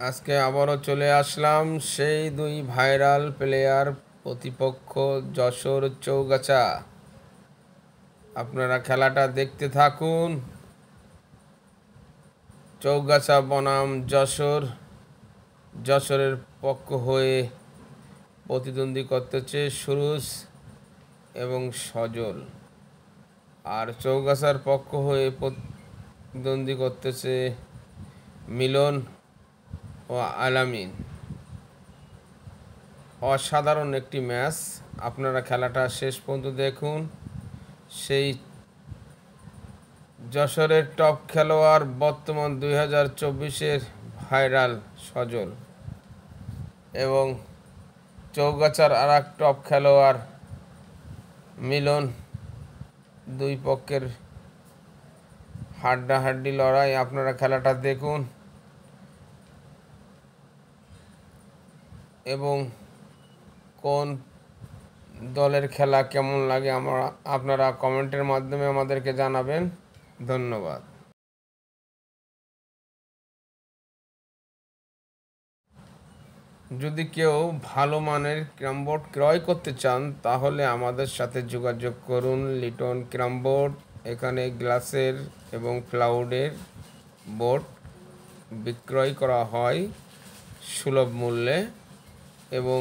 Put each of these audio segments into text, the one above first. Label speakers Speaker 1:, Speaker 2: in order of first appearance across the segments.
Speaker 1: আজকে আবারও চলে আসলাম সেই দুই ভাইরাল প্লেয়ার প্রতিপক্ষ যশোর চৌগাছা। আপনারা খেলাটা দেখতে থাকুন। চৌগাছা বনাম যশোর। যশোরের পক্ষ হয়ে প্রতিদ্বন্দ্বী করতেছে সুরুজ এবং সজল। আর চৌগাছার পক্ষ হয়ে প্রতিদ্বন্দ্বী করতেছে মিলন। ও আলামিন। অসাধারণ একটি ম্যাচ। আপনারা খেলাটা শেষ পর্যন্ত দেখুন। সেই যশোরের টপ খেলোয়াড় বর্তমান দুই হাজার চব্বিশের ভাইরাল সজল এবং চৌগাছার আর এক টপ খেলোয়াড় মিলন দুই পক্ষের হাড্ডাহাড্ডি লড়াই। আপনারা খেলাটা দেখুন। এবং কোন দলের খেলা কেমন লাগে আমরা, আপনারা কমেন্টের মাধ্যমে আমাদেরকে জানাবেন। ধন্যবাদ। যদি কেউ ভালো মানের ক্রামবোর্ড ক্রয় করতে চান, তাহলে আমাদের সাথে যোগাযোগ করুন লিটন ক্রামবোর্ড এখানে গ্লাসের এবং ক্লাউডের বোর্ড বিক্রয় করা হয় সুলভ মূল্যে। এবং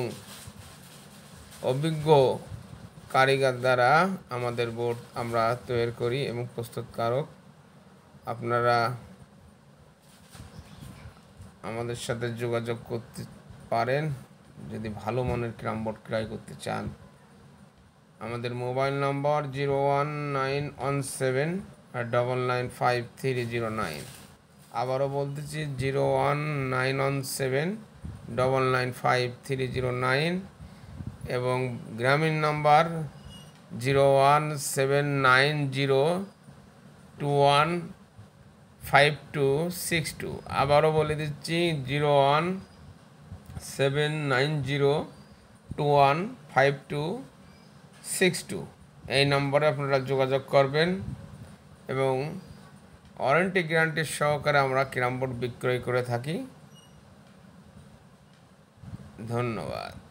Speaker 1: অভিজ্ঞ কারিগর দ্বারা আমাদের বোর্ড আমরা তৈরি করি এবং প্রস্তুতকারক। আপনারা আমাদের সাথে যোগাযোগ করতে পারেন। যদি ভালো মানের ক্রাম বোর্ড ক্রয় করতে চান, আমাদের mobile number zero one nine one seven double nine five three zero nine. আবারও বলতেছি zero one nine one seven double nine five three zero nine এবং Grameen number zero one seven nine zero two one five two six two আবারও বলে দিচ্ছি zero one seven nine zero two one five two six two এই নম্বরে আপনারা যোগাযোগ করবেন এবং ওয়ারেন্টি গ্যারান্টির সহকারে আমরা ক্যারাম বোর্ড বিক্রয় করে থাকি। ধন্যবাদ।